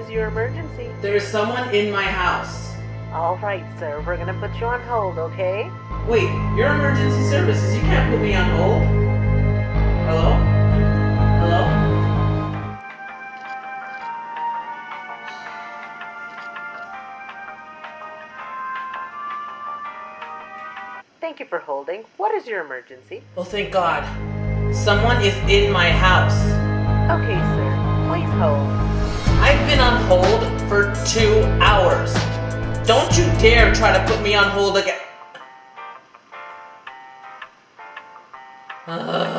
Is your emergency? There is someone in my house. All right, sir. We're gonna put you on hold, okay? Wait, you're emergency services. You can't put me on hold. Hello? Hello? Thank you for holding. What is your emergency? Oh, thank God. Someone is in my house. Okay, sir. Please hold. I've been on hold for two hours. Don't you dare try to put me on hold again. Ugh.